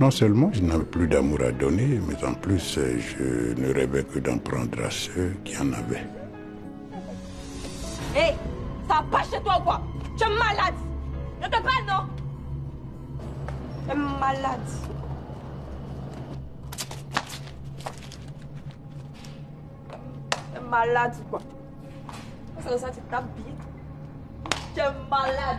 Non seulement je n'avais plus d'amour à donner, mais en plus je ne rêvais que d'en prendre à ceux qui en avaient. Hé, ça va pas chez toi ou quoi? Tu es malade Je te parle, non? Tu es malade. Tu es malade, quoi? Ça tu t'habilles. Tu es malade.